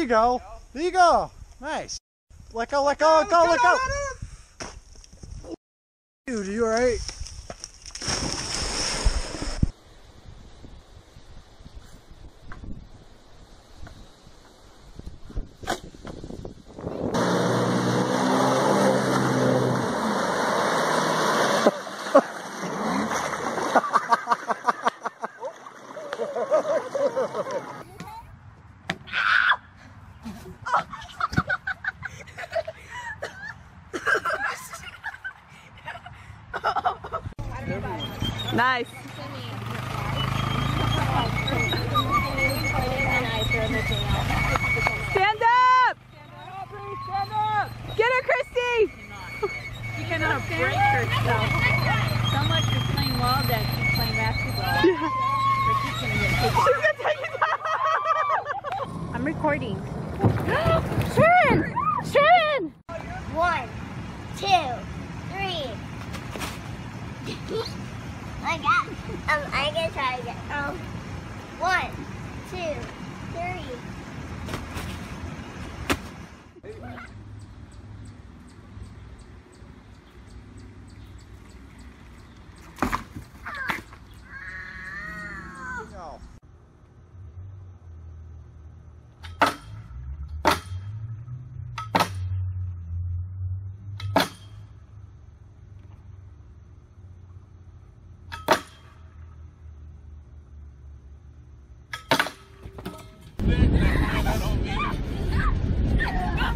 You go. There you go. Nice. Let go, let go, let go, let go. Dude, are you alright? Nice.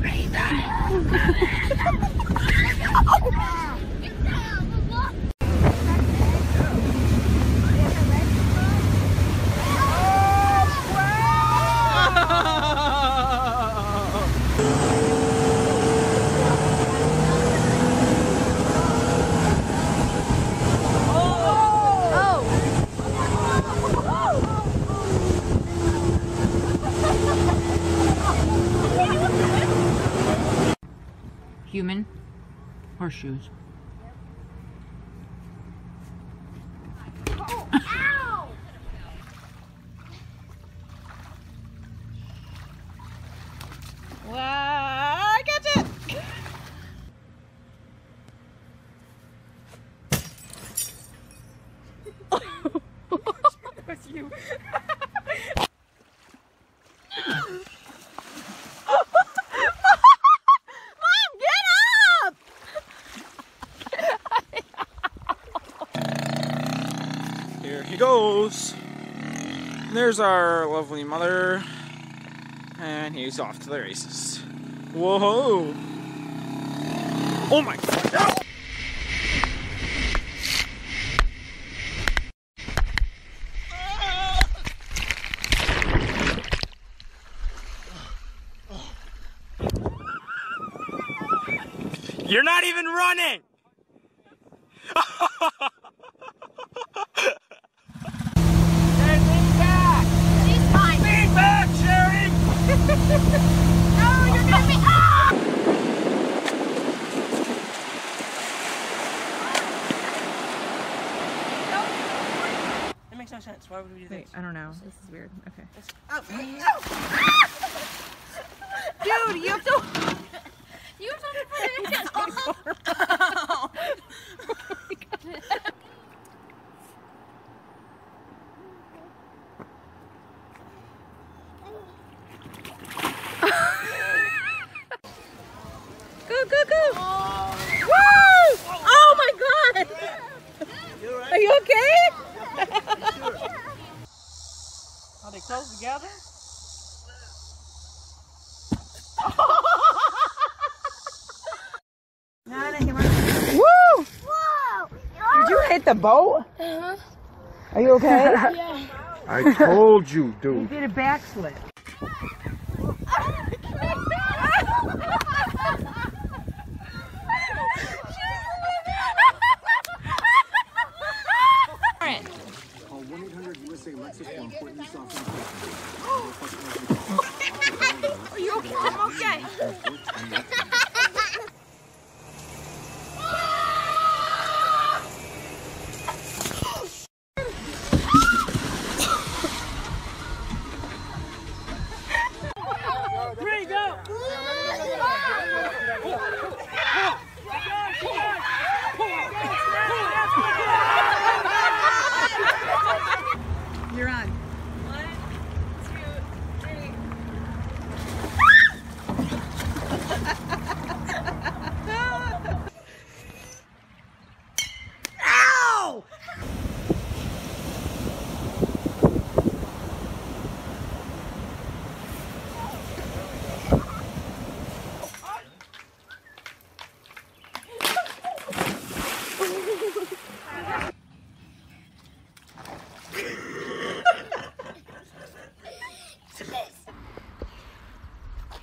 Raven. Human horseshoes. Ow! Wow, I got it! That's you. Mom, get up! Here he goes. There's our lovely mother. And he's off to the races. Whoa! Oh my god! You're not even running! No, you're gonna be. Ah! That makes no sense. Why would we do Wait, this? I don't know. This is weird. Okay. Dude, you have to. You have to put it Go, go, go! Woo! Oh my god! Are you okay? Are they close together? Woo! Whoa! Did you hit the boat? Uh-huh. Are you okay? I told you, dude. You did a backslip.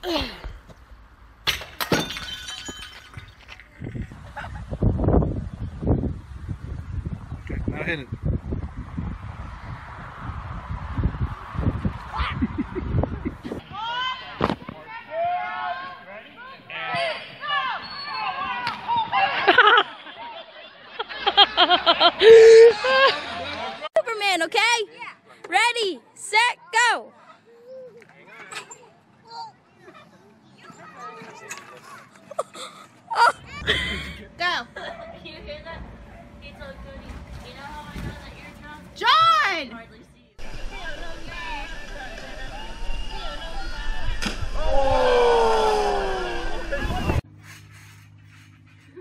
okay, now hit it. Superman, okay? Yeah. Ready, set, go! Go. you hear that? He told Cody, you know how I know that you're drunk? John! Hardly see you.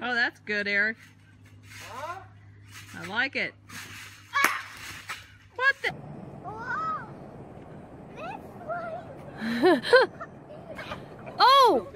Oh, that's good, Eric. I like it. What the? Whoa! Oh!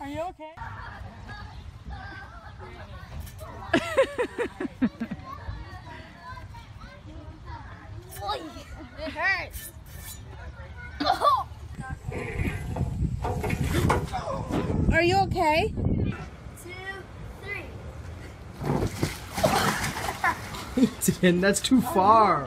Are you okay? It hurts. Are you okay? Three. That's too far.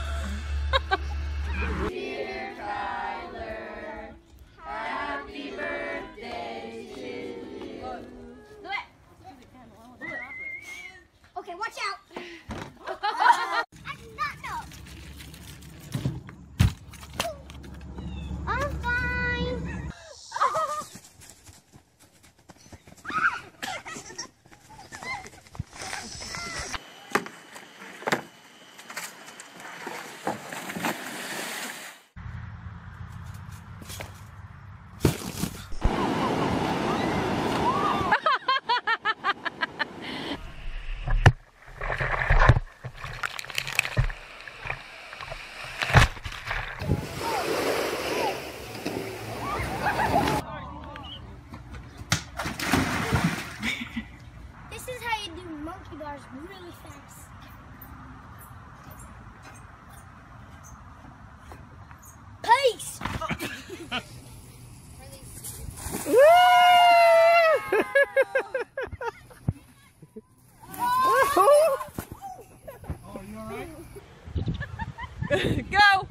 Go!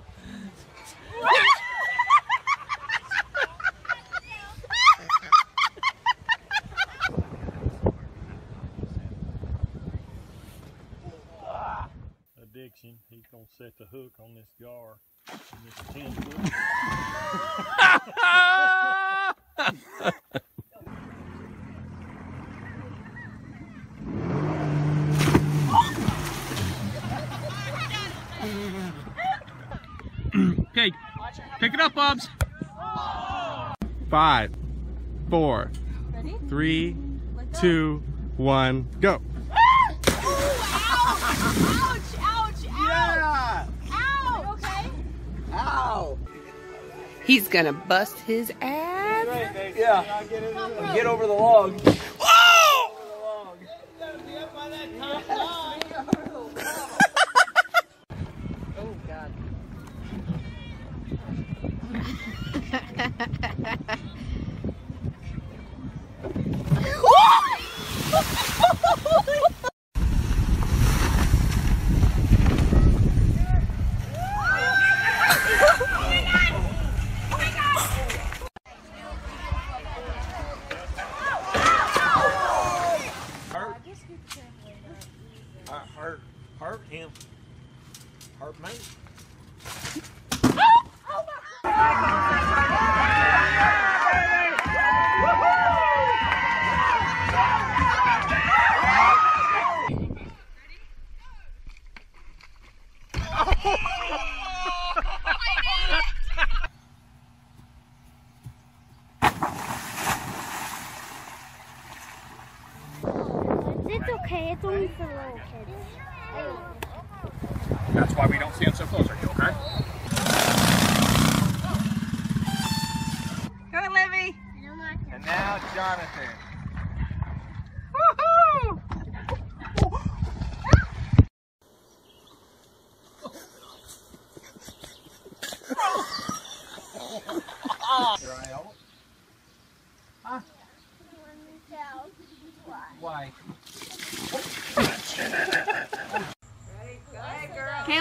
addiction. He's gonna set the hook on this jar. And this ten foot. Okay, pick it up, Bubs. Five, four, three, two, one, go. Ouch! Ouch! Yeah! Ow! Okay. Ow! He's gonna bust his ass. Yeah. Get over the log. That's why we don't stand so close. Are you okay? Go, Livy. And now Jonathan. Huh? Why?